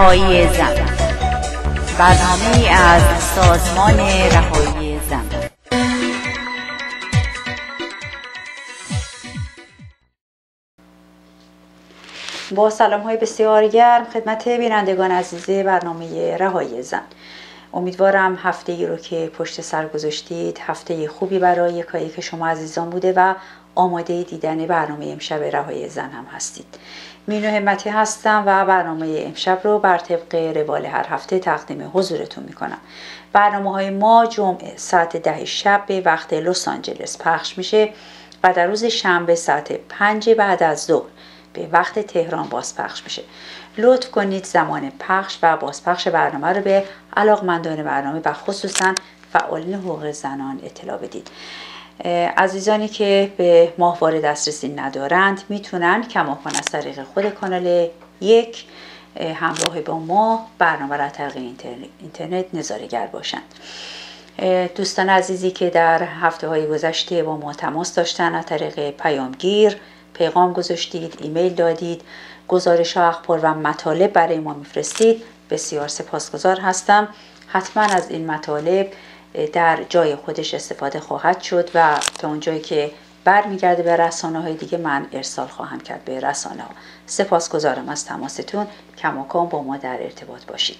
رهایی زن برنامه از سازمان رهایی زن با سلام های بسیار گرم خدمت بینندگان عزیز برنامه رهایی زن امیدوارم هفته ای رو که پشت سر گذاشتید هفته خوبی برای یکایی که شما عزیزان بوده و آماده دیدن برنامه امشب رهای زن هم هستید. مینو همتی هستم و برنامه امشب رو بر طبق روال هر هفته تقدیم حضورتون می‌کنم. برنامه های ما جمعه ساعت ده شب به وقت لس آنجلس پخش میشه و در روز شنبه ساعت پنج بعد از ظهر به وقت تهران بازپخش میشه. لطف کنید زمان پخش و بازپخش برنامه رو به علاقمندان برنامه و خصوصا فعالین حقوق زنان اطلاع بدید. عزیزانی که به ماهواره دسترسی ندارند می‌تونن کماکان از طریق خود کانال یک همراه با ما برنامه را طریق اینترنت نظارگر باشند. دوستان عزیزی که در هفته های گذشته با ما تماس داشتن از طریق پیامگیر پیغام گذاشتید ایمیل دادید گزارش ها اخبار و مطالب برای ما میفرستید بسیار سپاسگزار هستم. حتما از این مطالب در جای خودش استفاده خواهد شد و تا اونجایی که برمیگرده به رسانه های دیگه من ارسال خواهم کرد به رسانه ها سپاسگزارم از تماستون. کماکان با ما در ارتباط باشید.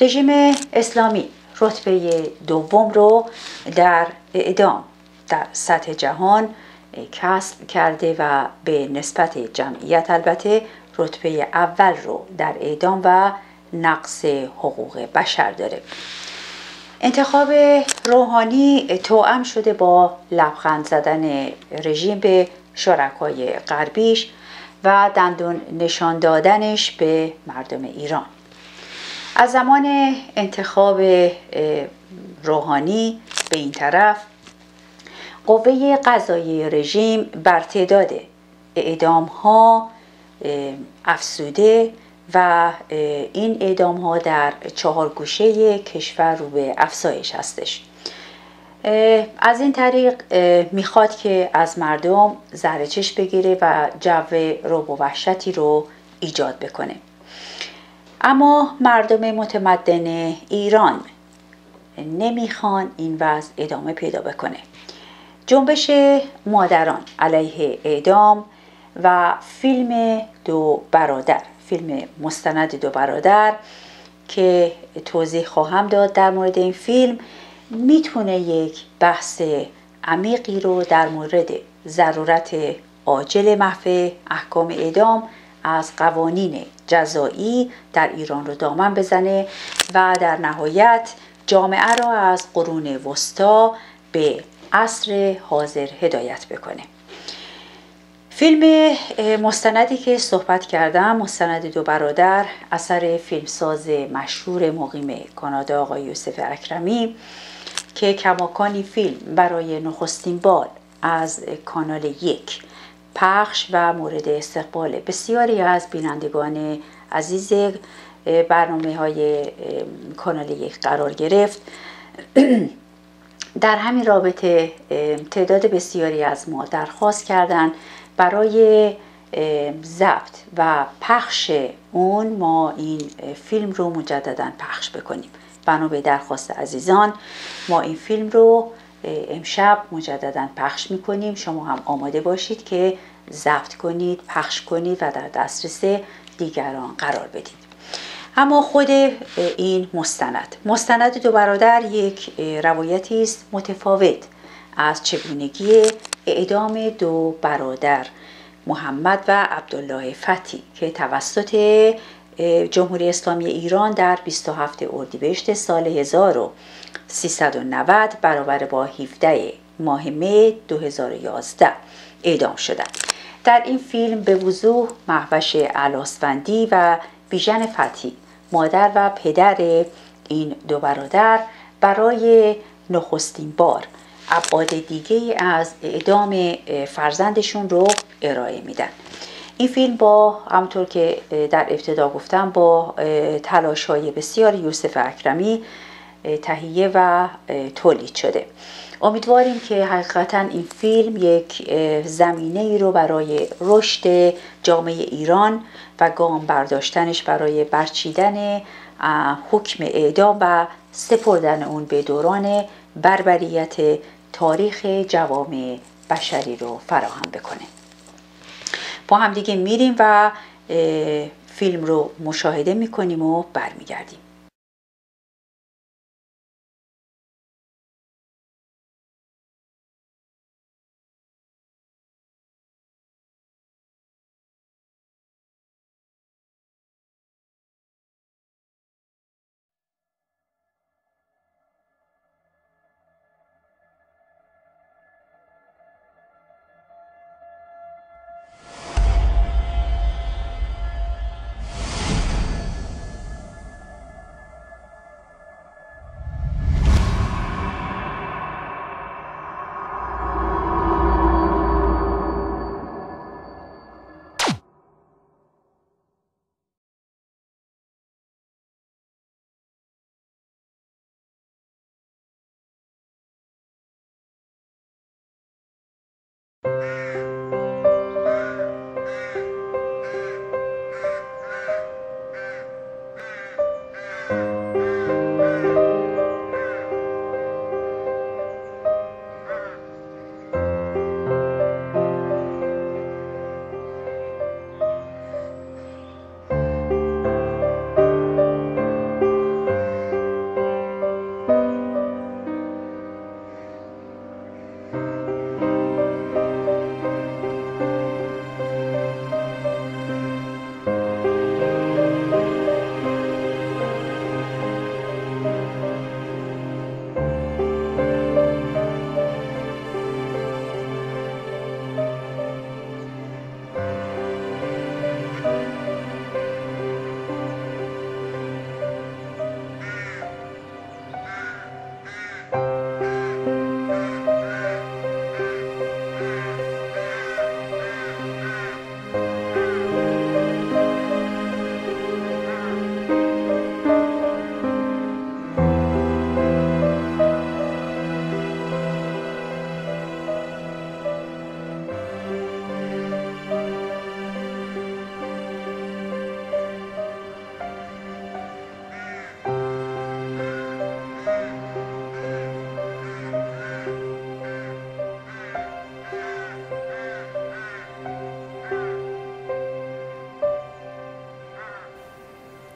رژیم اسلامی رتبه دوم رو در اعدام در سطح جهان کسب کرده و به نسبت جمعیت البته رتبه اول رو در اعدام و نقص حقوق بشر داره. انتخاب روحانی توأم شده با لبخند زدن رژیم به شرکای غربیش و دندون نشان دادنش به مردم ایران. از زمان انتخاب روحانی به این طرف قوه قضایی رژیم بر تعداد اعدام ها افسوده و این اعدام ها در چهار گوشه کشور رو به افزایش هستش. از این طریق می‌خواد که از مردم زهرچش بگیره و جو روب و وحشتی رو ایجاد بکنه. اما مردم متمدن ایران نمی‌خوان این وضع ادامه پیدا بکنه. جنبش مادران علیه اعدام و فیلم دو برادر. فیلم مستند دو برادر که توضیح خواهم داد در مورد این فیلم می‌تونه یک بحث عمیقی رو در مورد ضرورت عاجل محو احکام اعدام از قوانین جزایی در ایران رو دامن بزنه و در نهایت جامعه را از قرون وسطا به عصر حاضر هدایت بکنه. فیلم مستندی که صحبت کردم مستند دو برادر اثر فیلمساز مشهور مقیم کانادا آقای یوسف اکرمی که کماکانی فیلم برای نخستین بار از کانال یک پخش و مورد استقبال بسیاری از بینندگان عزیز برنامه های کانال یک قرار گرفت. در همین رابطه تعداد بسیاری از ما درخواست کردند برای ضبط و پخش اون ما این فیلم رو مجددا پخش بکنیم. بنا به درخواست عزیزان ما این فیلم رو امشب مجددا پخش می‌کنیم. شما هم آماده باشید که ضبط کنید پخش کنید و در دسترس دیگران قرار بدید. اما خود این مستند. مستند دو برادر یک روایتی است متفاوت از چگونگی اعدام دو برادر محمد و عبدالله فتی که توسط جمهوری اسلامی ایران در 27 اردیبهشت سال 1390 برابر با 17 ماه می 2011 اعدام شدند. در این فیلم به وضوح محوش علاسفندی و بیژن فتی مادر و پدر این دو برادر برای نخستین بار ابعاد دیگه از اعدام فرزندشون رو ارائه میدن. این فیلم با همطور که در ابتدا گفتم با تلاش های بسیار یوسف اکرمی تهیه و تولید شده. امیدواریم که حقیقتا این فیلم یک زمینه ای رو برای رشد جامعه ایران و گام برداشتنش برای برچیدن حکم اعدام و سپردن اون به دوران بربریت تاریخ جوامع بشری رو فراهم بکنه. با هم دیگه میریم و فیلم رو مشاهده می‌کنیم و برمیگردیم.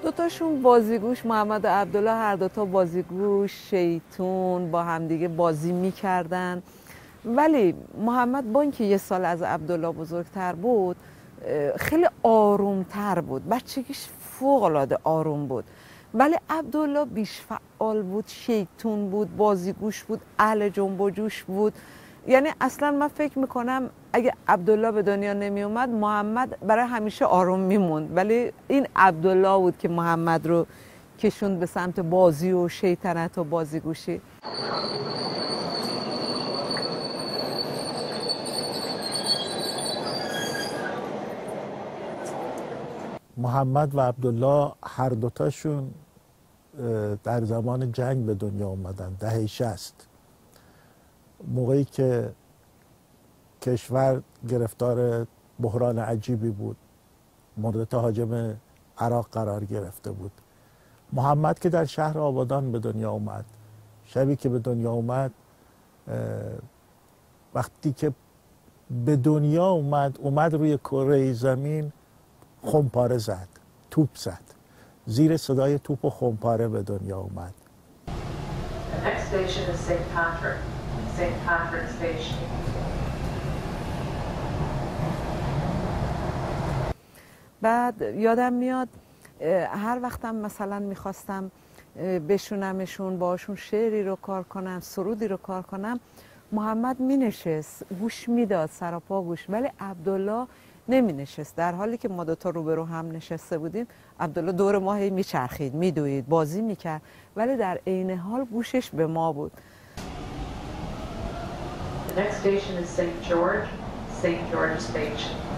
دوتاشون بازیگوش محمد و عبدالله هر دوتا بازیگوش شیطون با همدیگه بازی می‌کردن. ولی محمد با اینکه یه سال از عبدالله بزرگتر بود خیلی آرومتر بود. بچگیش فوق العاده آروم بود. ولی عبدالله بیش فعال بود شیطون بود بازیگوش بود اهل جنب و جوش بود. یعنی اصلا من فکر می‌کنم اگه عبدالله به دنیا نمی اومد محمد برای همیشه آروم میموند. ولی این عبدالله بود که محمد رو کشوند به سمت بازی و شیطنت و بازیگوشی. محمد و عبدالله هر دوتاشون در زمان جنگ به دنیا اومدن. دهه شست موقعی که کشور گرفتار بحران عجیبی بود. مورد تهاجم عراق قرار گرفته بود. محمد که در شهر آبادان به دنیا اومد. شبی که به دنیا اومد وقتی که به دنیا اومد اومد روی کره زمین خمپاره زد توپ زد. زیر صدای توپ و خمپاره به دنیا اومد. بعد یادم میاد هر وقتم مثلا می‌خواستم بشونمشون باشون شعری رو کار کنم سرودی رو کار کنم محمد می نشست گوش می‌داد سراپا گوش ولی عبدالله نمی نشست در حالی که ما دوتا روبرو هم نشسته بودیم عبدالله دور ما هی میچرخید میدوید بازی می‌کرد ولی در عین حال گوشش به ما بود The next station is St. George, St. George Station.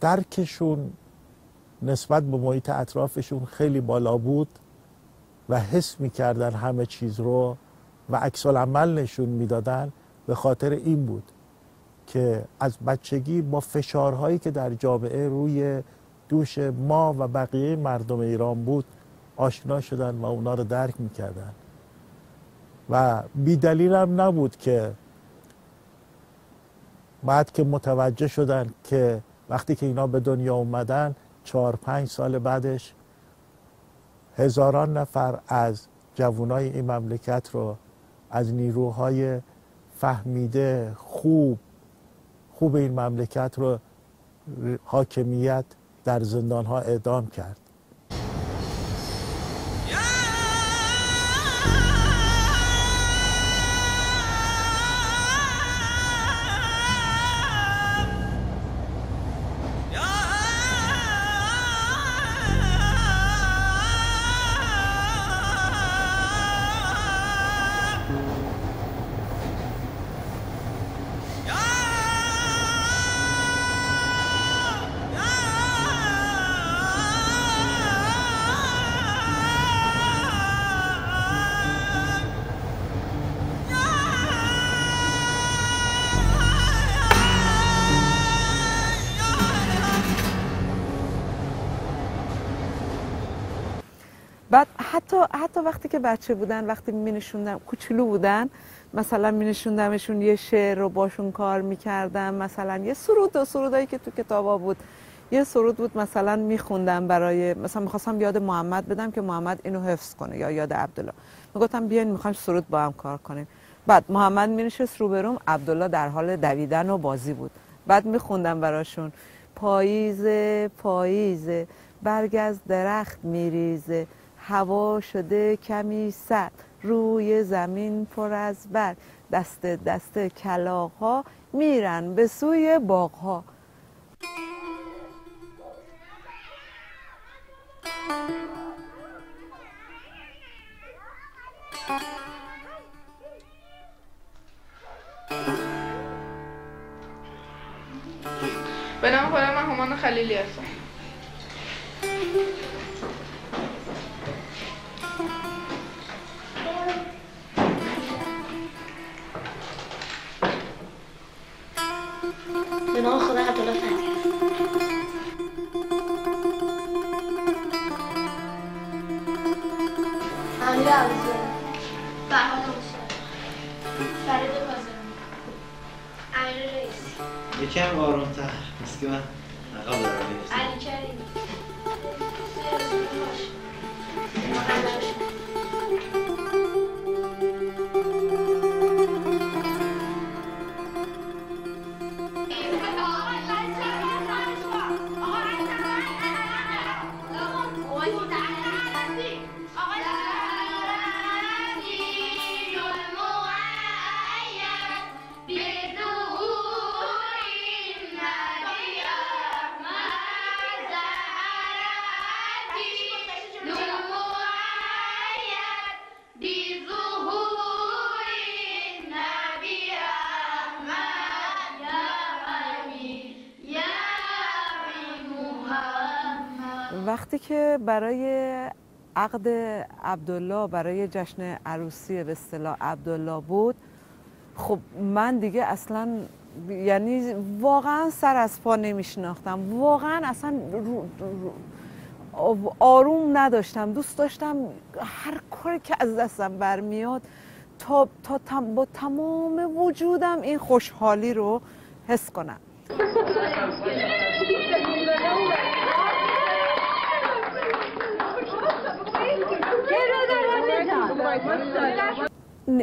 درکشون نسبت به محیط اطرافشون خیلی بالا بود و حس می‌کردن همه چیز رو و عکس عمل نشون می‌دادن به خاطر این بود که از بچگی با فشارهایی که در جامعه روی دوش ما و بقیه مردم ایران بود آشنا شدن و اونا رو درک می‌کردن. و بیدلیل هم نبود که بعد که متوجه شدن که وقتی که اینا به دنیا اومدن چهار پنج سال بعدش هزاران نفر از جوانای این مملکت رو از نیروهای فهمیده خوب خوب این مملکت رو حاکمیت در زندان ها اعدام کرد. حتی حتی وقتی که بچه بودن وقتی می نشوندم کوچولو بودن مثلا می نشوندمشون یه شعر رو باشون کار می‌کردم مثلا یه سرود و سرودایی که تو کتابا بود. یه سرود بود مثلا میخوندم برای مثلا می‌خواستم یاد محمد بدم که محمد اینو حفظ کنه یا یاد عبدالله. می‌گفتم بیاین می‌خوایم سرود با هم کار کنیم. بعد محمد مینشست روبروم عبدالله در حال دویدن و بازی بود. بعد میخوندم براشون. پاییزه پاییزه برگ از درخت میریزه. هوا شده کمی سرد روی زمین پر از برگ. دست دست کلاغ میرن به سوی باغ ها به نام خدا من همان خلیلی هستم. به نام خدا عبدالله فتحی امیر فرهاد موسوی فرید کاظمی امیر رئیسی یکم آرومتر مثل که من عقب دارم. علی کریمی برای عقد عبدالله برای جشن عروسی به اصطلاح عبدالله بود. خب من دیگه اصلا یعنی واقعا سر از پا نمیشناختم. واقعا اصلا رو- رو- آروم نداشتم. دوست داشتم هر کاری که از دستم برمیاد تا, تا تم- با تمام وجودم این خوشحالی رو حس کنم.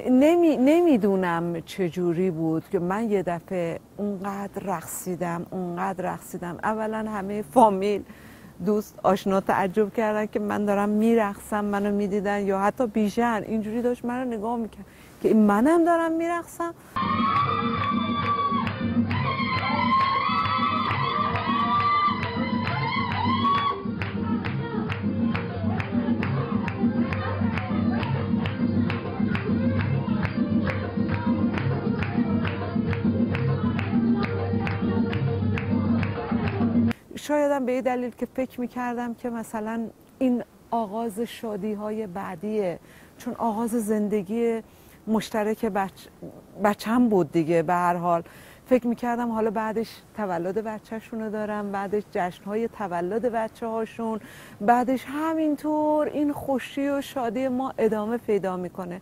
نمی نمی‌دونم چجوری بود که من یه دفعه اونقدر رقصیدم اونقدر رقصیدم. اولا همه فامیل دوست آشنا تعجب کردن که من دارم میرقصم منو می‌دیدن یا حتی بیژن. اینجوری داشت منو نگاه می‌کرد که منم دارم میرقصم. شایدم به این دلیل که فکر می‌کردم که مثلا این آغاز شادی های بعدیه چون آغاز زندگی مشترک بچ... بچم بود دیگه به هر حال. فکر می‌کردم حالا بعدش تولد بچهشون دارم بعدش جشنهای تولد بچه هاشون بعدش همینطور این خوشی و شادی ما ادامه پیدا می‌کنه.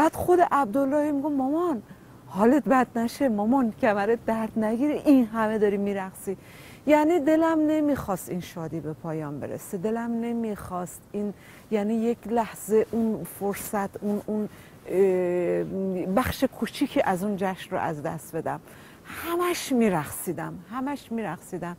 بعد خود عبدالله میگه مامان حالت بد نشه مامان کمرت درد نگیره این همه داری میرقصی. یعنی دلم نمی‌خواست این شادی به پایان برسه. دلم نمی‌خواست این یعنی یک لحظه اون فرصت اون اون بخش کوچیکی از اون جشن رو از دست بدم. همش میرقصیدم همش میرقصیدم.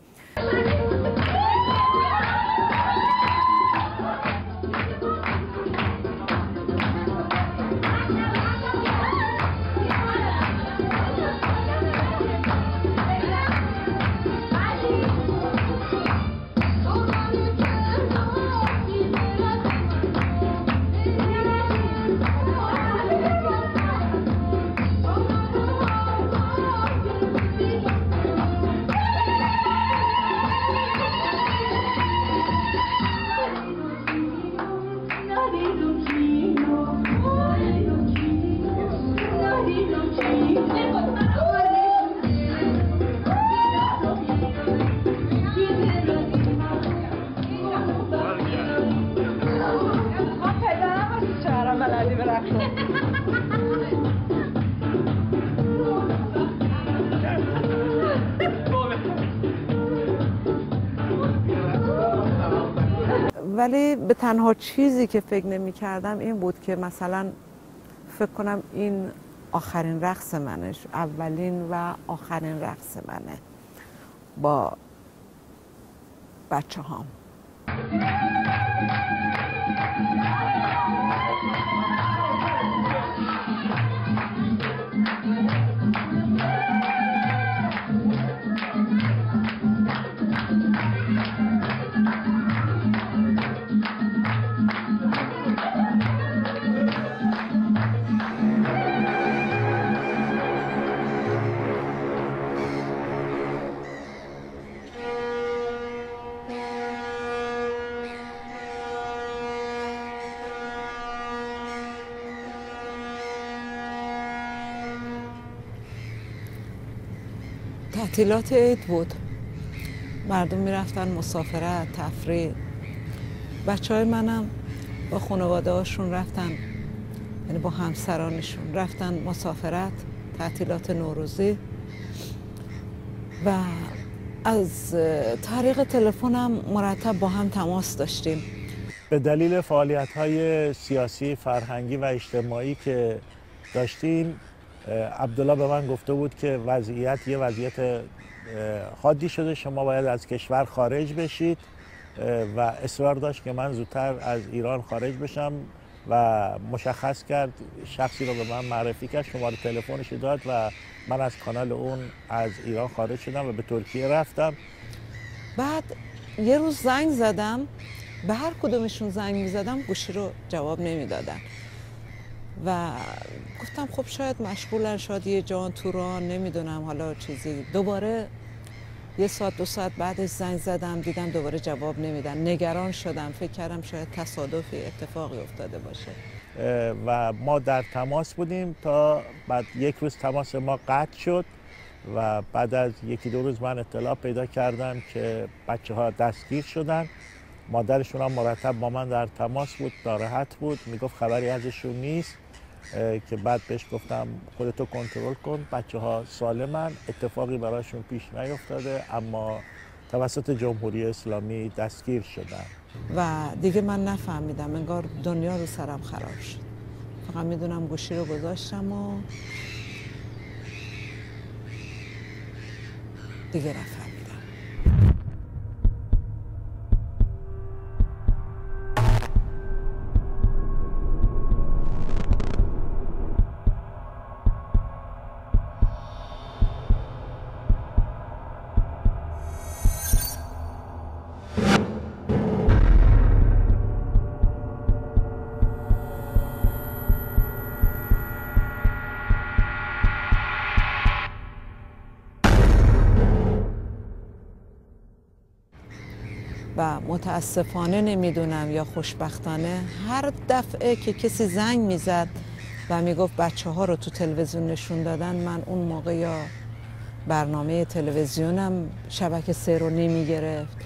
به تنها چیزی که فکر نمی کردم این بود که مثلا فکر کنم این آخرین رقص منش اولین و آخرین رقص منه با بچه هام تعطیلات عید بود مردم می‌رفتن مسافرت تفریح. بچه های منم با خانواده هاشون رفتن یعنی با همسرانشون رفتن مسافرت تعطیلات نوروزی. و از طریق تلفنم مرتب با هم تماس داشتیم. به دلیل فعالیت های سیاسی، فرهنگی و اجتماعی که داشتیم عبدالله به من گفته بود که وضعیت یه وضعیت حادی شده شما باید از کشور خارج بشید و اصرار داشت که من زودتر از ایران خارج بشم و مشخص کرد شخصی رو به من معرفی کرد شماره تلفنش داد و من از کانال اون از ایران خارج شدم و به ترکیه رفتم. بعد یه روز زنگ زدم به هر کدومشون زنگ می زدم گوشی رو جواب نمی‌دادن. و گفتم خب شاید مشغولن شاید یه جان تو راه نمی‌دونم حالا چیزی. دوباره یه ساعت دو ساعت بعدش زنگ زدم دیدم دوباره جواب نمیدن. نگران شدم. فکر کردم شاید تصادفی اتفاقی افتاده باشه. و ما در تماس بودیم تا بعد یک روز تماس ما قطع شد و بعد از یکی دو روز من اطلاع پیدا کردم که بچه ها دستگیر شدن. مادرشون هم مرتب با من در تماس بود ناراحت بود. می‌گفت خبری ازشون نیست. که بعد بهش گفتم خودتو کنترل کن بچه ها سالمن اتفاقی براشون پیش نیفتاده اما توسط جمهوری اسلامی دستگیر شدن. و دیگه من نفهمیدم انگار دنیا رو سرم خراب شد. فقط می‌دونم گوشی رو گذاشتم و دیگه نفهمیدم. متاسفانه نمی‌دونم یا خوشبختانه. هر دفعه که کسی زنگ می‌زد و می‌گفت بچه ها رو تو تلویزیون نشون دادن من اون موقع یا برنامه تلویزیونم شبکه سه رو نمی گرفت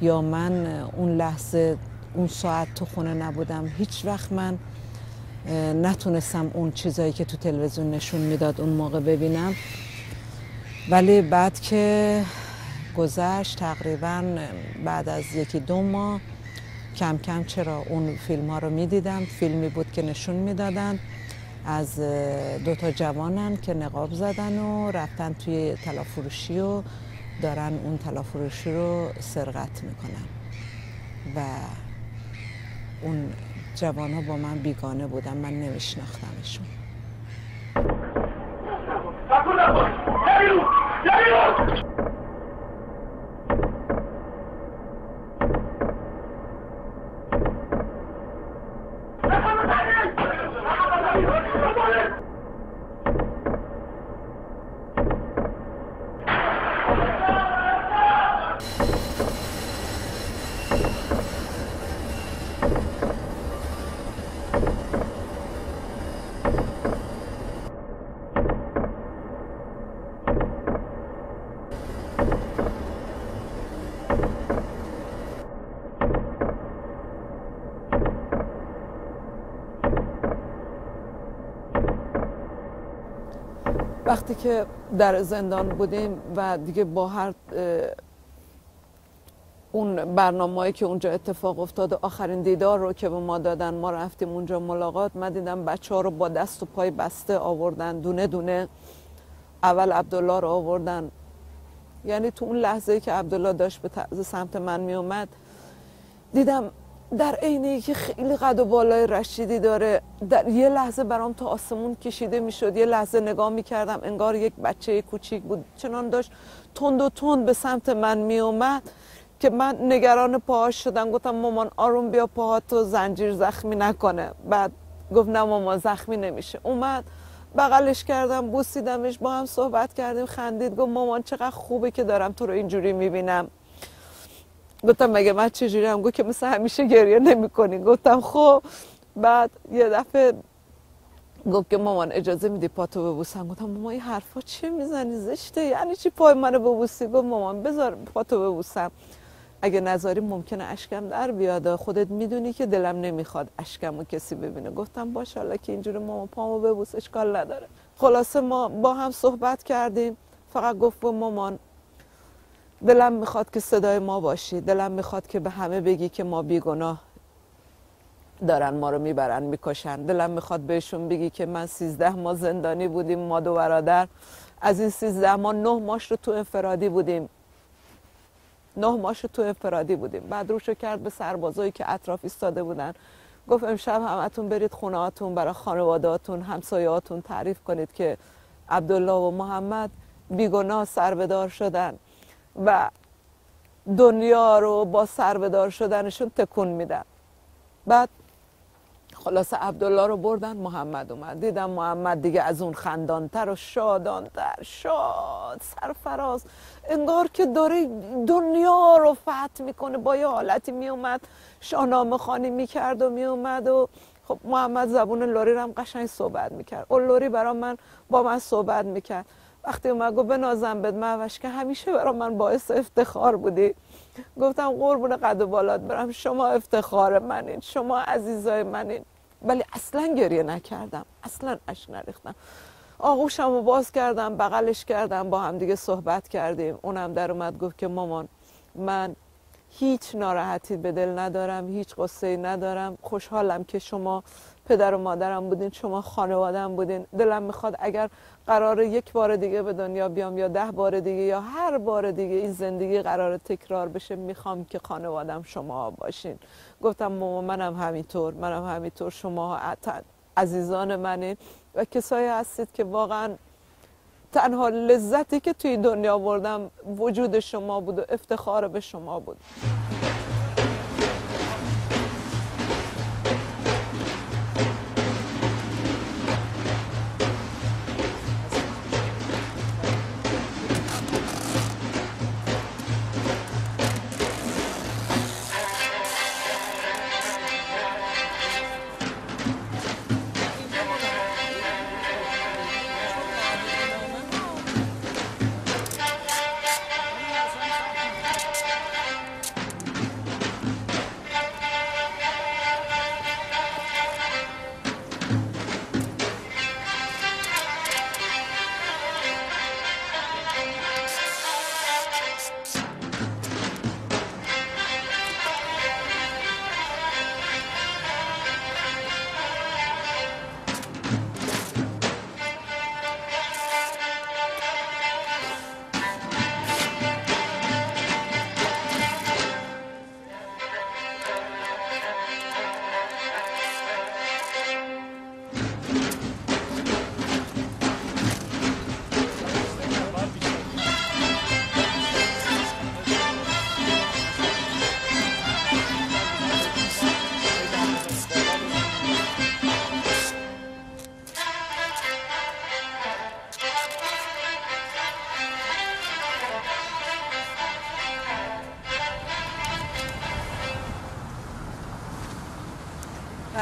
یا من اون لحظه اون ساعت تو خونه نبودم. هیچ وقت من نتونستم اون چیزایی که تو تلویزیون نشون می‌داد اون موقع ببینم. ولی بعد که گذشت تقریبا بعد از یکی دو ماه کم کم چرا اون فیلم ها رو می‌دیدم. فیلمی بود که نشون می‌دادن. از دو تا جوانن که نقاب زدن و رفتن توی تلافروشی و دارن اون تلافروشی رو سرقت می‌کنن. و اون جوان ها با من بیگانه بودن. من نمیشناختمشون. وقتی که در زندان بودیم و دیگه با هر اون برنامه‌ای که اونجا اتفاق افتاد آخرین دیدار رو که به ما دادن ما رفتیم اونجا ملاقات. من دیدم بچه ها رو با دست و پای بسته آوردن دونه دونه اول عبدالله رو آوردن. یعنی تو اون لحظه که عبدالله داشت به سمت من می اومد دیدم در عینی که خیلی قد و بالای رشیدی داره در یه لحظه برام تا آسمون کشیده می‌شد یه لحظه نگاه می‌کردم انگار یک بچه کوچیک بود. چنان داشت تند و تند به سمت من میومد که من نگران پاهاش شدم. گفتم مامان آروم بیا پاهاتو زنجیر زخمی نکنه. بعد گفت نه مامان زخمی نمیشه. اومد بغلش کردم بوسیدمش با هم صحبت کردیم خندید. گفت مامان چقدر خوبه که دارم تو رو اینجوری می‌بینم. گفتم مگه من چجوری هم؟ گفت که مثل همیشه گریه نمی کنی گفتم خب. بعد یه دفعه گفت که مامان اجازه میدی پاتو ببوسم. گفتم مامان این حرفا چی می‌زنی؟ زشته. یعنی چی پای منو ببوسی؟ گفت مامان بذار پاتو ببوسم. اگه نذاری ممکنه اشکم در بیاد. خودت می‌دونی که دلم نمی‌خواد اشکمو کسی ببینه. گفتم باشه حالا که اینجوری مامان پامو ببوس اشکال نداره. خلاصه ما با هم صحبت کردیم. فقط گفت مامان دلم می‌خواد که صدای ما باشی. دلم می‌خواد که به همه بگی که ما بیگناه دارن ما رو می‌برن می‌کشن. دلم می‌خواد بهشون بگی که من سیزده ما زندانی بودیم ما دو برادر. از این سیزده ما نه ماش رو تو انفرادی بودیم. نه ماش رو تو انفرادی بودیم. بعد روشو کرد به سربازایی که اطراف ایستاده بودن. گفت امشب همتون برید خونه هاتون برای خانوادهاتون همسایهاتون تعریف کنید که عبدالله و محمد بیگناه سربدار شدن. و دنیا رو با سربدار شدنشون تکون میدن. بعد خلاصه عبدالله رو بردن محمد اومد. دیدم محمد دیگه از اون خندانتر و شادانتر. شاد سرفراز. انگار که داره دنیا رو فتح می‌کنه. با یه حالتی میومد شاهنامه خانی می‌کرد و میومد و خب محمد زبون لوری رو هم قشنگ صحبت می‌کرد. اون لوری برا من با من صحبت می‌کرد. وقتی اومد گفت بنازم بد معوش که همیشه برای من باعث افتخار بودی. گفتم قربون قد و بالات برم شما افتخار منین شما عزیزای منین. ولی اصلا گریه نکردم اصلا اش نریختم. آغوشم رو باز کردم بغلش کردم با هم دیگه صحبت کردیم. اونم در اومد گفت که مامان من هیچ ناراحتی به دل ندارم هیچ قصه ندارم. خوشحالم که شما پدر و مادرم بودین شما خانوادم بودین. دلم می‌خواد اگر قرار یک بار دیگه به دنیا بیام یا ده بار دیگه یا هر بار دیگه این زندگی قرار تکرار بشه می‌خوام که خانوادم شما باشین. گفتم ماما منم همینطور منم همینطور. شما عزیزان منین و کسایی هستید که واقعا تنها لذتی که توی دنیا بردم وجود شما بود و افتخار به شما بود.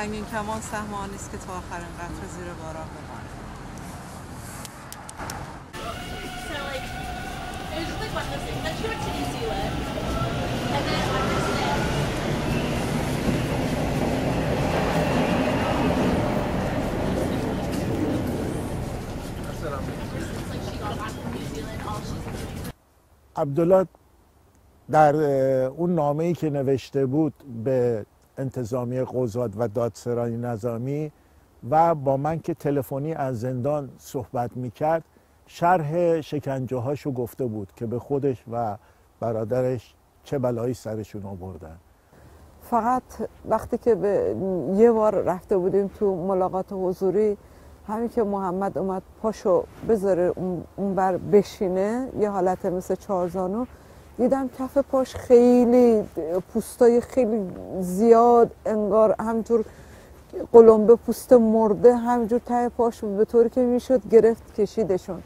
سنگین کمان سهم است که تا آخرین قطره زیر باران بمانه عبدالله در اون نامه ای که نوشته بود به انتظامی قضات و دادسرای نظامی و با من که تلفنی از زندان صحبت می‌کرد شرح شکنجه هاشو گفته بود که به خودش و برادرش چه بلایی سرشون آوردن. فقط وقتی که به یه بار رفته بودیم تو ملاقات حضوری همین که محمد اومد پاشو بذاره اون- بر بشینه یه حالت مثل چارزانو دیدم کف پاش خیلی پوستای خیلی زیاد انگار همجور قلمبه پوست مرده همجور ته پاش به طوری که می‌شد گرفت کشیدشون.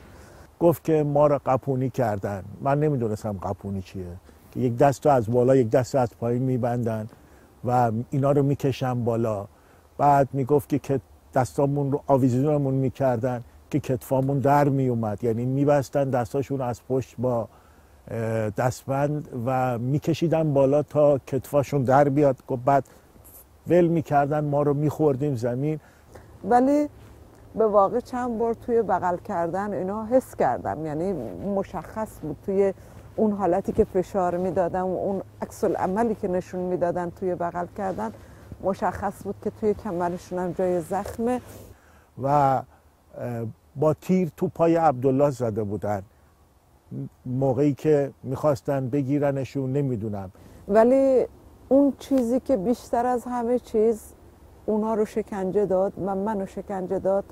گفت که ما را قپونی کردن. من نمی‌دونستم قپونی چیه. که یک دست از بالا یک دست از پایین میبندن و اینا رو می‌کشن بالا. بعد می‌گفت که دستامون رو آویزونمون می‌کردن که کتفامون در میومد یعنی میبستن دستاشون از پشت با دستبند و میکشیدن بالا تا کتفاشون در بیاد. بعد ول می‌کردن ما رو میخوردیم زمین. ولی به واقع چند بار توی بغل کردن اینا حس کردم. یعنی مشخص بود توی اون حالتی که فشار می‌دادم و اون عکس عملی که نشون می‌دادن توی بغل کردن مشخص بود که توی کمرشون هم جای زخمه. و با تیر تو پای عبدالله زده بودن. موقعی که می‌خواستن بگیرنشون نمی‌دونم. ولی اون چیزی که بیشتر از همه چیز اونا رو شکنجه داد و منو شکنجه داد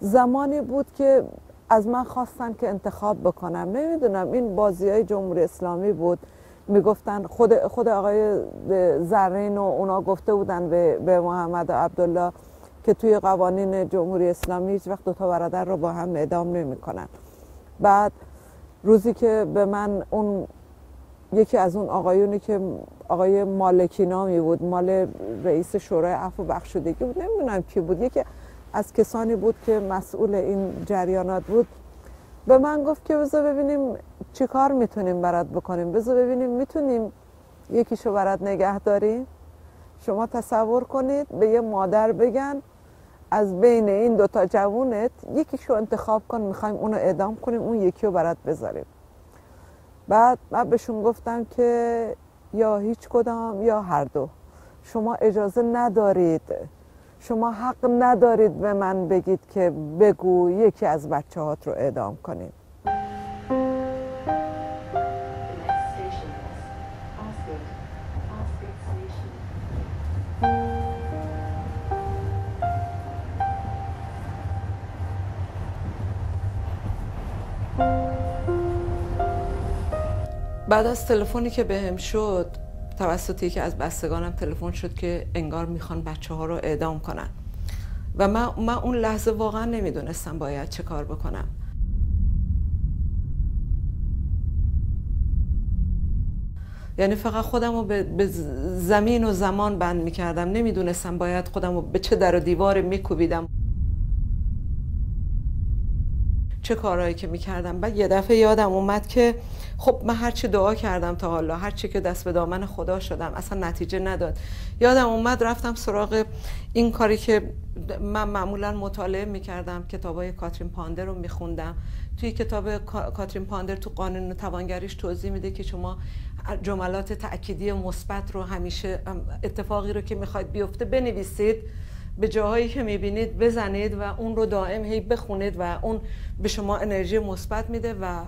زمانی بود که از من خواستن که انتخاب بکنم. نمی‌دونم این بازی های جمهوری اسلامی بود. می‌گفتن خود خود آقای زرین و اونا گفته بودن به, به محمد عبدالله که توی قوانین جمهوری اسلامی هیچ وقت دو تا برادر رو با هم اعدام نمی‌کنن. بعد روزی که به من اون یکی از اون آقایونی که آقای مالکی نامی بود مال رئیس شورای عفو بخشودگی بود نمی‌دونم کی بود یکی از کسانی بود که مسئول این جریانات بود. به من گفت که بذار ببینیم چی کار می‌تونیم برات بکنیم. بذار ببینیم می‌تونیم یکیشو برات نگه داریم. شما تصور کنید به یه مادر بگن از بین این دوتا جوونت یکیشو انتخاب کن می‌خوایم اونو اعدام کنیم اون یکی رو برات بذاریم. بعد من بهشون گفتم که یا هیچ کدام یا هر دو. شما اجازه ندارید. شما حق ندارید به من بگید که بگو یکی از بچه هات رو اعدام کنیم. بعد از تلفنی که بهم شد توسط یکی از بستگانم تلفن شد که انگار می‌خوان بچه ها رو اعدام کنن. و من, من اون لحظه واقعا نمی‌دونستم باید چه کار بکنم. یعنی فقط خودم رو به, به زمین و زمان بند می‌کردم. نمی‌دونستم باید خودم رو به چه در و دیوار میکوبیدم. چه کارهایی که می‌کردم. بعد یه دفعه یادم اومد که خب من هرچی دعا کردم تا حالا هرچی که دست به دامن خدا شدم اصلا نتیجه نداد. یادم اومد رفتم سراغ این کاری که من معمولا مطالعه می‌کردم کتاب های کاترین پاندر رو میخوندم. توی کتاب کاترین پاندر تو قانون توانگریش توضیح میده که شما جملات تأکیدی مثبت رو همیشه اتفاقی رو که می‌خواید بیفته بنویسید. به جاهایی که می‌بینید بزنید و اون رو دائم هی بخونید و اون به شما انرژی مثبت میده و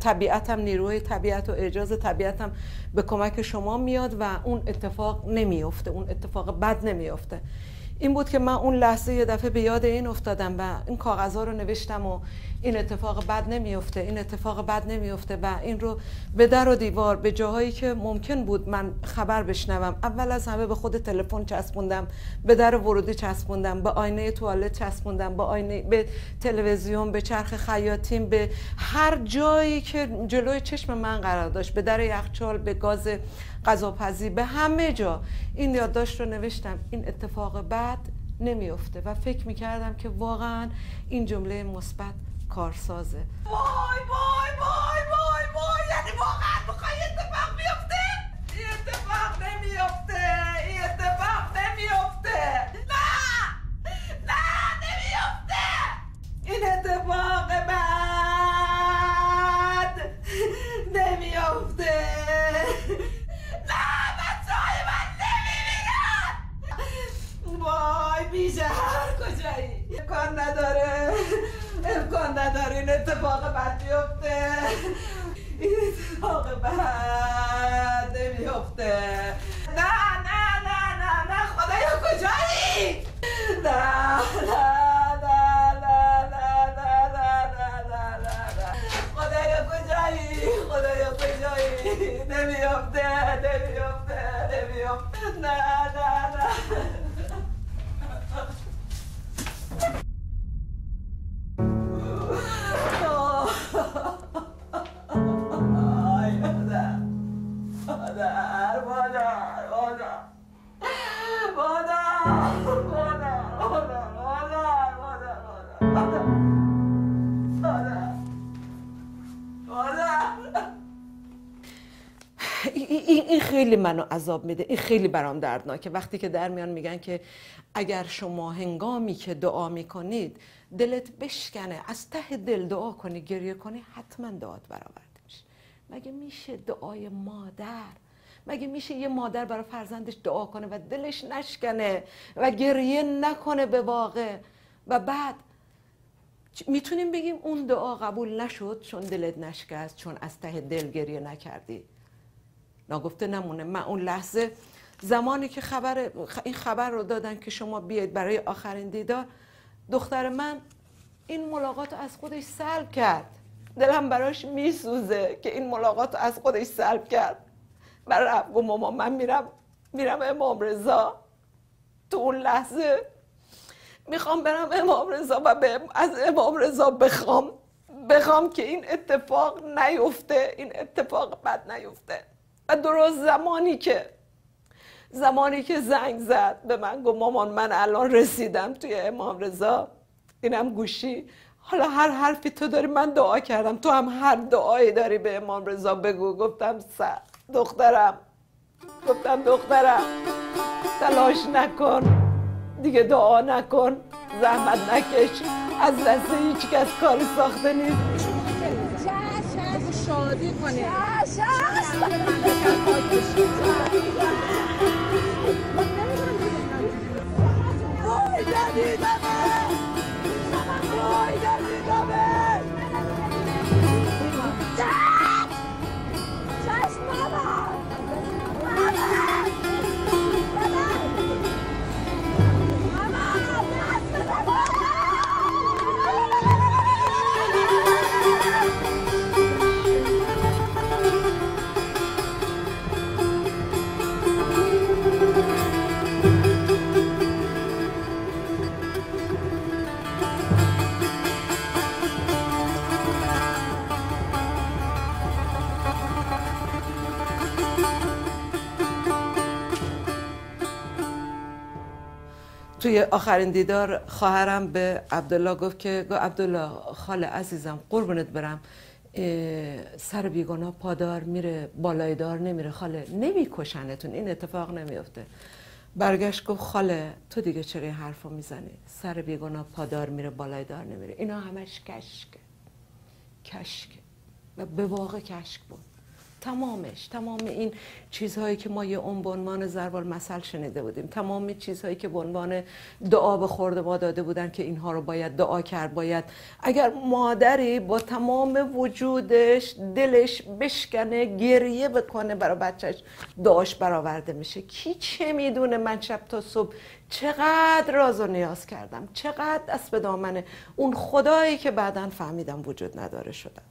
طبیعت هم نیروی طبیعت و اعجاز طبیعت هم به کمک شما میاد و اون اتفاق نمیفته اون اتفاق بد نمیفته این بود که من اون لحظه یه دفعه به یاد این افتادم و این کاغذها رو نوشتم و این اتفاق بد نمیفته این اتفاق بد نمیفته و این رو به در و دیوار به جاهایی که ممکن بود من خبر بشنوم. اول از همه به خود تلفن چسبوندم به در ورودی چسبوندم به آینه توالت چسبوندم به آینه به تلویزیون به چرخ خیاطیم به هر جایی که جلوی چشم من قرار داشت به در یخچال به گاز غذاپزی به همه جا. این یادداشت رو نوشتم. این اتفاق بعد نمیفته و فکر می‌کردم که واقعا این جمله مثبت کارسازه. وای وای وای وای وای یعنی واقعا می‌خوای اتفاق بیفته؟ این اتفاق نمیفته این اتفاق نمیفته نه نه نمیفته این اتفاق بعد نمیفته نه بچه های من نمی‌بینن. وای بیشه هر کجایی. امکان نداره. امکان نداره این اتفاق بد بیفته این اتفاق بد نمیفته نه نه نه نه نه خدایا کجایی نه نه نه نه نه نه نه نه نه نه خدایا کجایی خدایا کجایی نمیفته نمیفته نمیفته نه نه نه این- خیلی منو عذاب میده. این خیلی برام دردناکه. وقتی که در میان میگن که اگر شما هنگامی که دعا می‌کنید دلت بشکنه از ته دل دعا کنی گریه کنی حتما دعات برآورده میشه. مگه میشه دعای مادر؟ مگه میشه یه مادر برای فرزندش دعا کنه و دلش نشکنه و گریه نکنه به واقع؟ و بعد می‌تونیم بگیم اون دعا قبول نشد چون دلت نشکست چون از ته دل گریه نکردی. ناگفته نمونه. من اون لحظه زمانی که خبر این خبر رو دادن که شما بیاید برای آخرین دیدار دختر من این ملاقات رو از خودش سلب کرد. دلم براش میسوزه که این ملاقات رو از خودش سلب کرد. و رفت گفت ماما من میرم میرم امام رضا. تو اون لحظه می‌خوام برم امام رضا و به از امام رضا بخوام. بخوام که این اتفاق نیفته. این اتفاق بد نیفته. و درست زمانی که زمانی که زنگ زد به من گفت مامان من الان رسیدم توی امام رضا. اینم گوشی. حالا هر حرفی تو داری من دعا کردم. تو هم هر دعایی داری به امام رضا بگو. گفتم سر دخترم. گفتم دخترم تلاش نکن. دیگه دعا نکن. زحمت نکش. از دست هیچ کس کاری ساخته نیست. شادی کنه Oh, آخرین دیدار خواهرم به عبدالله گفت که گفت عبدالله خاله عزیزم قربونت برم. سر بیگناه پادار میره بالای دار نمیره. خاله نمیکشنتون این اتفاق نمیفته برگشت گفت خاله تو دیگه چرا این حرفو می‌زنی؟ سر بیگناه پادار میره بالای دار نمیره. اینا همش کشکه کشکه و به واقع کشک بود. تمامش تمام این چیزهایی که ما یه اون عنوان ضرب المثل شنیده بودیم تمام چیزهایی که به دعا به خورده ما داده بودن که اینها رو باید دعا کرد باید اگر مادری با تمام وجودش دلش بشکنه گریه بکنه برای بچهش دعاش برآورده میشه. کی چه می‌دونه من شب تا صبح چقدر راز و نیاز کردم چقدر دست به دامنه. اون خدایی که بعدا فهمیدم وجود نداره شدم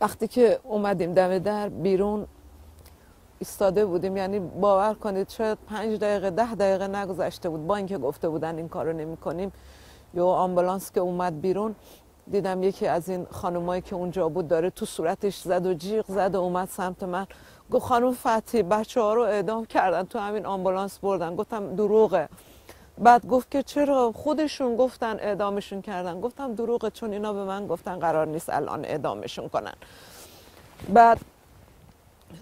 وقتی که اومدیم دم در بیرون ایستاده بودیم یعنی باور کنید شاید پنج دقیقه ده دقیقه نگذشته بود با اینکه گفته بودن این کارو نمی کنیم یا آمبولانس که اومد بیرون دیدم یکی از این خانمایی که اونجا بود داره تو صورتش زد و جیغ زد و اومد سمت من. گفت خانم فتی بچه ها رو اعدام کردن تو همین آمبولانس بردن. گفتم دروغه. بعد گفت که چرا خودشون گفتن اعدامشون کردن. گفتم دروغه چون اینا به من گفتن قرار نیست الان اعدامشون کنن. بعد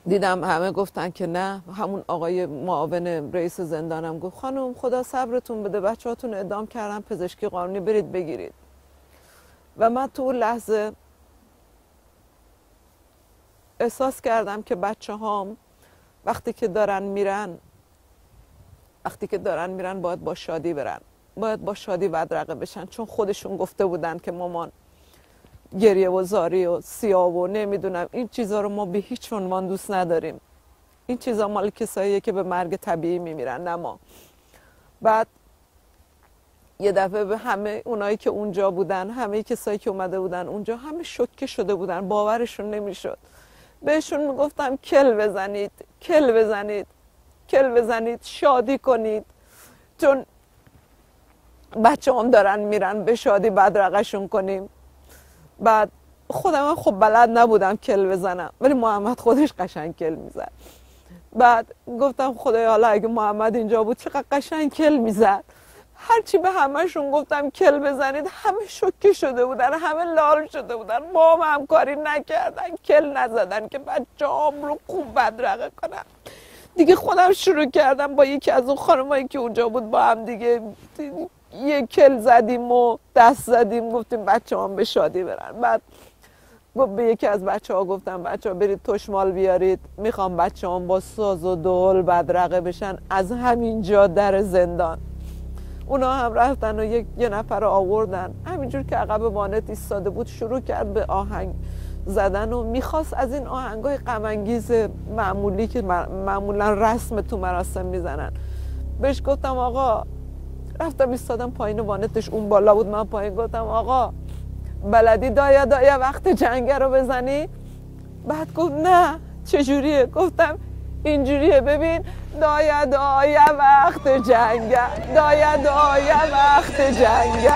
دیدم همه گفتن که نه. همون آقای معاون رئیس زندانم گفت خانم خدا صبرتون بده بچه هاتون اعدام کردن پزشکی قانونی برید بگیرید. و من تو لحظه احساس کردم که بچه هام وقتی که دارن میرن وقتی که دارن میرن باید با شادی برن باید با شادی بدرقه بشن. چون خودشون گفته بودن که مامان گریه و زاری و سیاه و نمی‌دونم این چیزها رو ما به هیچ عنوان دوست نداریم. این چیزا مال کساییه که به مرگ طبیعی میمیرن نه ما. بعد یه دفعه به همه اونایی که اونجا بودن همه کسایی که اومده بودن اونجا همه شوکه شده بودن باورشون نمی‌شد. بهشون می‌گفتم کل بزنید کل بزنید. کل بزنید شادی کنید. چون بچه هم دارن میرن به شادی بدرقشون کنیم. بعد خودم خب بلد نبودم کل بزنم ولی محمد خودش قشنگ کل می‌زد. بعد گفتم خدای حالا اگه محمد اینجا بود چقدر قشنگ کل می‌زد. هرچی به همهشون گفتم کل بزنید همه شوکه شده بودن همه لال شده بودن. با هم همکاری نکردن کل نزدن که بچه رو خوب بدرقه کنم دیگه خودم شروع کردم با یکی از اون خانمایی که اونجا بود با هم دیگه یه کل زدیم و دست زدیم گفتیم بچه هم به شادی برن. بعد به یکی از بچه ها گفتم بچه ها برید تشمال بیارید می‌خوام بچه هم با ساز و دول بدرقه بشن. از همینجا در زندان. اونا هم رفتن و یک یه نفر آوردن. همینجور که عقب وانت ایستاده بود شروع کرد به آهنگ. زدن و می‌خواست از این آهنگای غمانگیز معمولی که معمولا رسم تو مراسم می‌زنن. بهش گفتم آقا رفتم ایستادم پایین وانتش اون بالا بود. من پایین گفتم آقا بلدی دایا دایا وقت جنگ رو بزنی؟ بعد گفت نه چجوریه؟ گفتم اینجوریه ببین دایا دایا وقت جنگ دایا دایا وقت جنگ.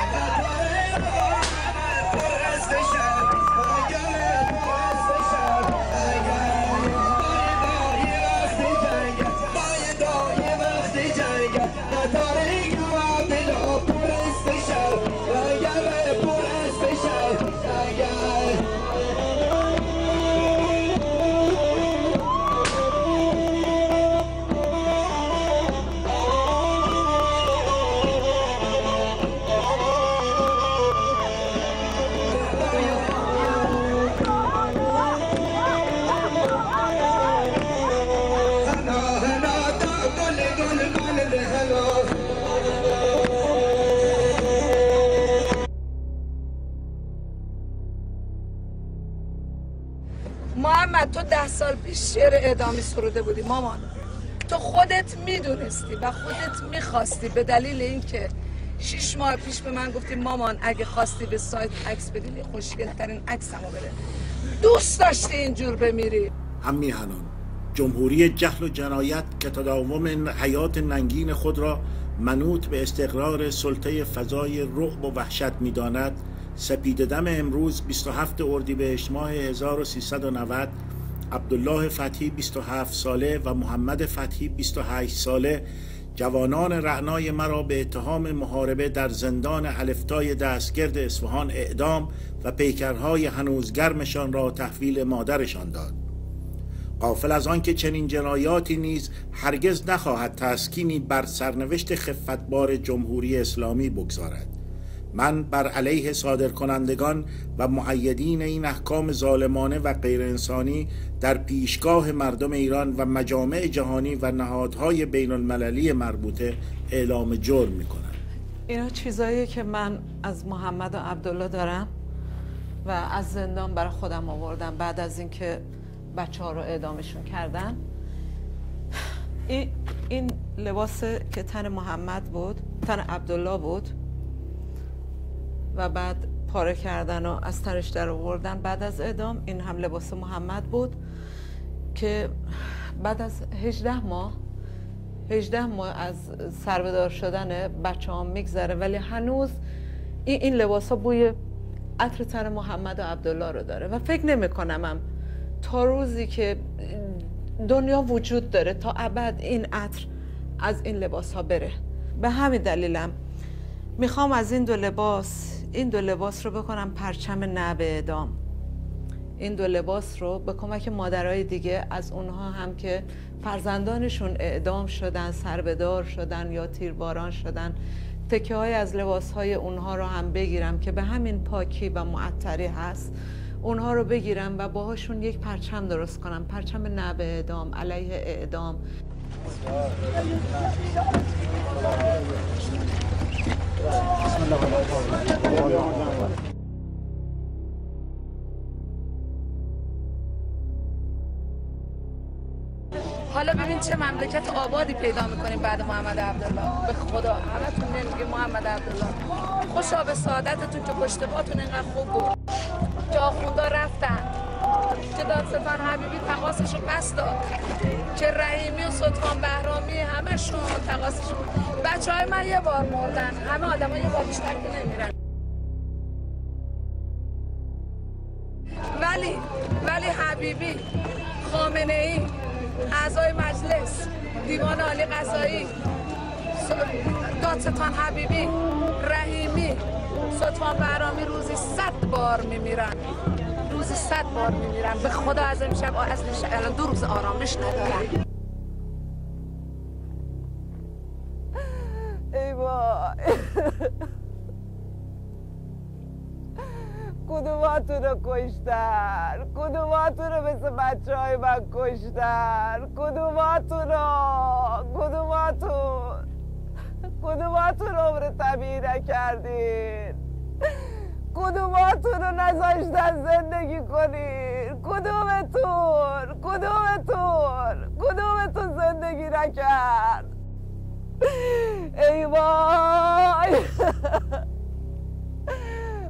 سال پیش شعر اعدامی سروده بودی مامان. تو خودت می‌دونستی و خودت می‌خواستی. به دلیل اینکه شیش ماه پیش به من گفتی مامان اگه خواستی به سایت عکس بدی خوشگل ترین عکس همو بده. دوست داشتی اینجور بمیری. هم میهنان جمهوری جهل و جنایت که تداوم حیات ننگین خود را منوط به استقرار سلطه فضای رعب و وحشت می‌داند سپید دم امروز 27 اردیبهشت ماه 1390 عبدالله فتحی 27 ساله و محمد فتحی 28 ساله جوانان رعنای مرا به اتهام محاربه در زندان الفتای دستگرد اصفهان اعدام و پیکرهای هنوز گرمشان را تحویل مادرشان داد. قافل از آنکه چنین جنایاتی نیز هرگز نخواهد تسکینی بر سرنوشت خفتبار جمهوری اسلامی بگذارد. من بر علیه صادر کنندگان و معیدین این احکام ظالمانه و غیر انسانی در پیشگاه مردم ایران و مجامع جهانی و نهادهای بین المللی مربوطه اعلام جرم می کنم اینا چیزاییه که من از محمد و عبدالله دارم و از زندان برای خودم آوردم بعد از اینکه بچه ها رو اعدامشون کردن. این, این لباس که تن محمد بود تن عبدالله بود و بعد پاره کردن و از تنش در آوردن. بعد از اعدام این هم لباس محمد بود که بعد از 18 ماه 18 ماه از سربدار شدن بچه هم میگذره. ولی هنوز این, این لباس ها بوی عطر تن محمد و عبدالله رو داره و فکر نمی کنمم تا روزی که دنیا وجود داره تا ابد این عطر از این لباس ها بره. به همین دلیلم می‌خوام از این دو لباس این دو لباس رو بکنم پرچم نب اعدام این دو لباس رو به کمک مادرای دیگه از اونها هم که فرزندانشون اعدام شدن سربدار شدن یا تیرباران شدن تکه های از لباس های اونها رو هم بگیرم که به همین پاکی و معطری هست. اونها رو بگیرم و باهاشون یک پرچم درست کنم. پرچم نب اعدام علیه اعدام. حالا ببین چه مملکت آبادی پیدا می‌کنیم بعد محمد عبدالله. به خدا همتون نمیگه محمد عبدالله. خوشا به سعادتتون که پشت پاتون اینقدر خوب بود. که آخوندا رفتن. که دادستان حبیبی تقاسش رو داد. که رحیمی و سلطان بهرامی همشون تقاسشون بچه های من یه بار مردن. همه آدم یه بار بیشتر که نمیرن. ولی ولی حبیبی خامنه ای اعضای مجلس دیوان عالی قضایی دادستان حبیبی رحیمی سلطان بهرامی روزی صد بار میمیرن. روزی صد بار میمیرن به خدا از امشب از الان دو روز آرامش ندارن ای وای. کدوماتون رو کشتن؟ کدوماتون رو مثل بچه های من کشتن؟ کدوماتون رو؟ کدوماتون؟ کدوماتون عمر طبیعی نکردین؟ کدوماتون رو نذاشتن زندگی کنین؟ کدومتون؟ کدومتون؟ کدومتون زندگی نکرد؟ ای وای!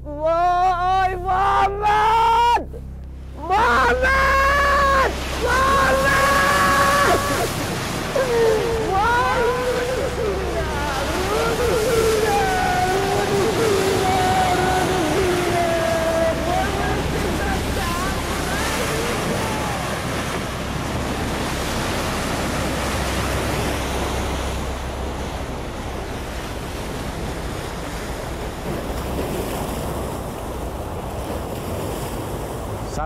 وای محمد! محمد!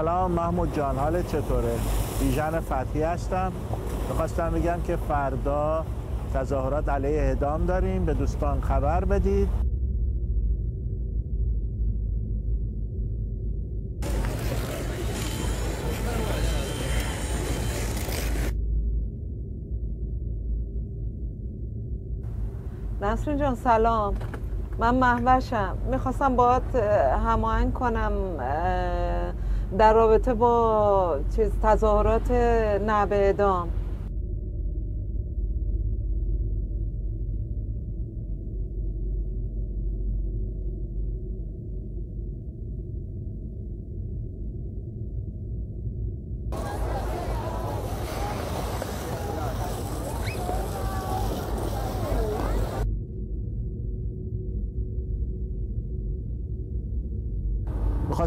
سلام محمود جان. حال چطوره؟ بیژن فتحی هستم. می‌خواستم بگم که فردا تظاهرات علیه اعدام داریم. به دوستان خبر بدید. نسرین جان سلام. من محوشم. می‌خواستم اه، هماهنگ کنم. در رابطه با چیز تظاهرات نب اعدام.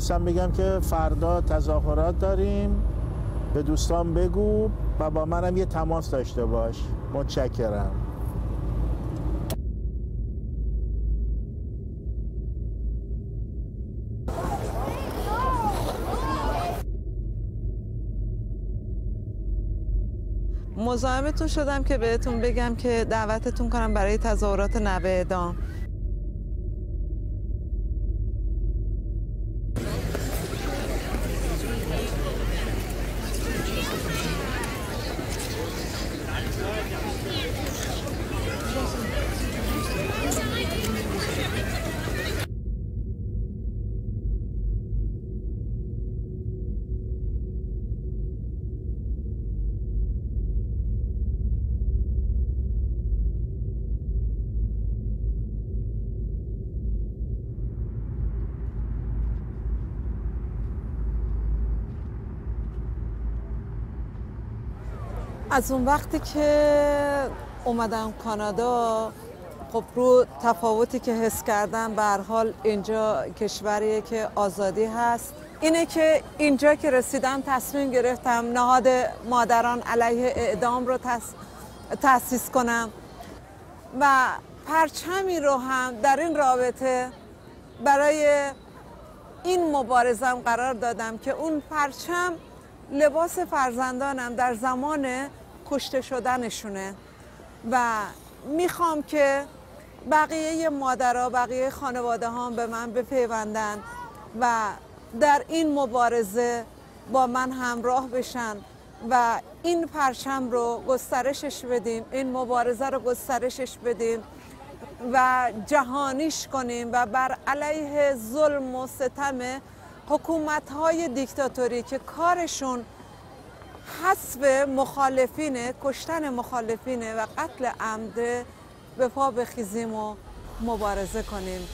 می‌خواستم بگم که فردا تظاهرات داریم. به دوستان بگو. و با منم یه تماس داشته باش. متشکرم. مزاحمتون شدم که بهتون بگم که دعوتتون کنم برای تظاهرات نب اعدام. از اون وقتی که اومدم کانادا خب رو تفاوتی که حس کردم به حال اینجا کشوریه که آزادی هست. اینه که اینجا که رسیدم تصمیم گرفتم نهاد مادران علیه اعدام رو تأسیس کنم. و پرچمی رو هم در این رابطه برای این مبارزم قرار دادم که اون پرچم لباس فرزندانم در زمان کشته شدنشونه و می‌خوام که بقیه مادرها بقیه خانواده هم به من بپیوندن و در این مبارزه با من همراه بشن و این پرچم رو گسترشش بدیم این مبارزه رو گسترشش بدیم و جهانیش کنیم و بر علیه ظلم و ستم حکومت های دیکتاتوری که کارشون حسب مخالفینه کشتن مخالفینه و قتل عمده به پا بخیزیم و مبارزه کنیم.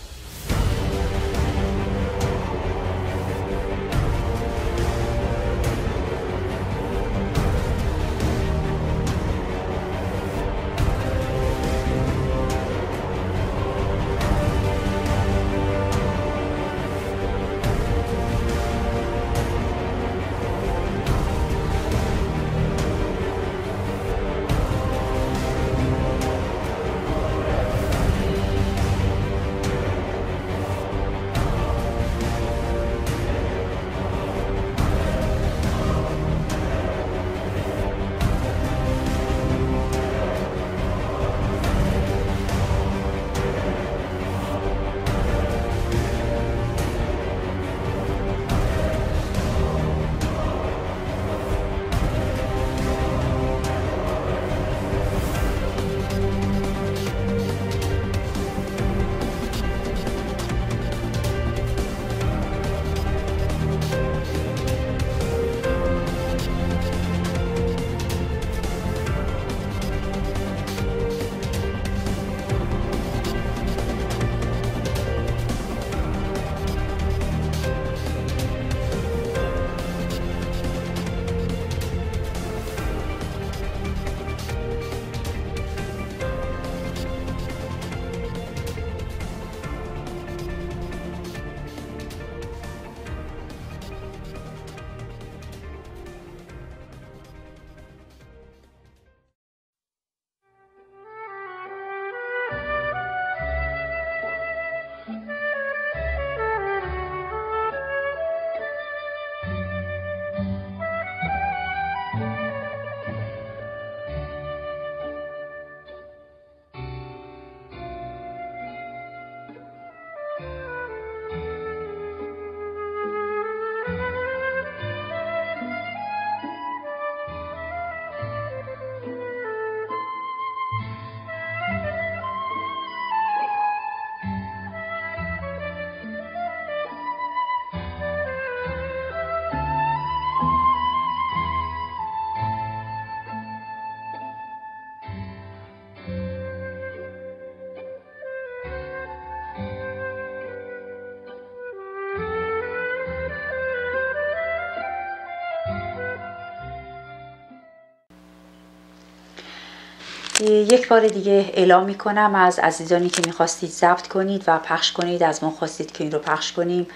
یک بار دیگه اعلام می کنم از عزیزانی که می‌خواستید ضبط کنید و پخش کنید از ما خواستید که این رو پخش کنیم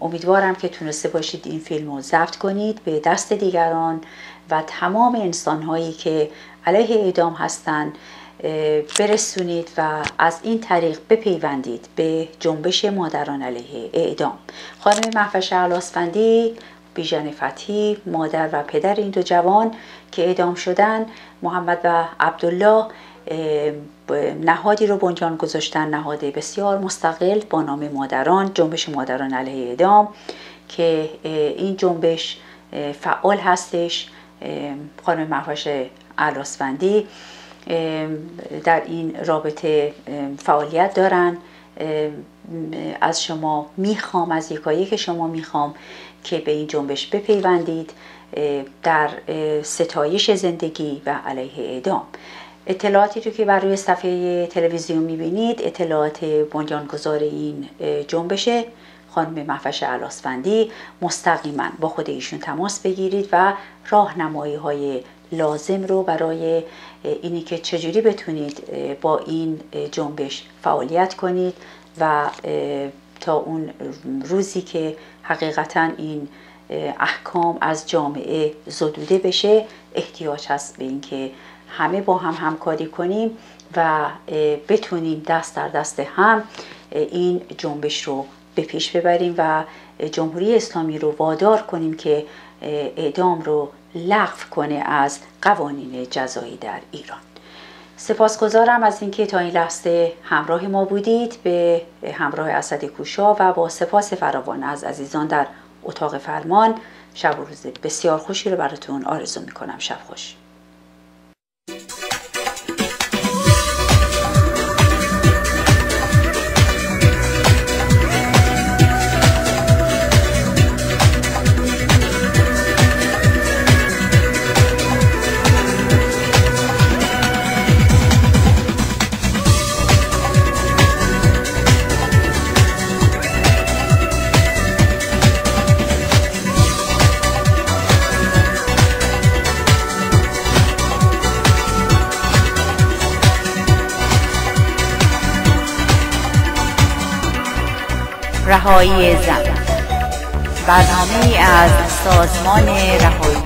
امیدوارم که تونسته باشید این فیلم رو ضبط کنید به دست دیگران و تمام انسان هایی که علیه اعدام هستند برسونید و از این طریق بپیوندید به جنبش مادران علیه اعدام. خانم محفش علاسفندی بیژن فتحی مادر و پدر این دو جوان که اعدام شدن محمد و عبدالله نهادی رو بنیان گذاشتن نهاد بسیار مستقل با نام مادران جنبش مادران علیه اعدام که این جنبش فعال هستش خانم محوش علاسفندی در این رابطه فعالیت دارن. از شما می‌خوام از یکایی که شما می‌خوام که به این جنبش بپیوندید در ستایش زندگی و علیه اعدام. اطلاعاتی رو که بر روی صفحه تلویزیون می‌بینید اطلاعات بنیانگذار این جنبشه. خانم محفش علاسفندی مستقیما با خود ایشون تماس بگیرید و راهنمایی های لازم رو برای اینی که چجوری بتونید با این جنبش فعالیت کنید و تا اون روزی که حقیقتا این احکام از جامعه زدوده بشه. احتیاج هست به اینکه همه با هم همکاری کنیم و بتونیم دست در دست هم این جنبش رو به پیش ببریم و جمهوری اسلامی رو وادار کنیم که اعدام رو لغو کنه از قوانین جزایی در ایران. سپاسگزارم از اینکه تا این لحظه همراه ما بودید به همراه اسد کوشا و با سپاس فراوان از عزیزان در اتاق فرمان. شب و روز بسیار خوشی رو براتون آرزو می‌کنم. شب خوش. رهایی زن. برنامه از سازمان رهایی.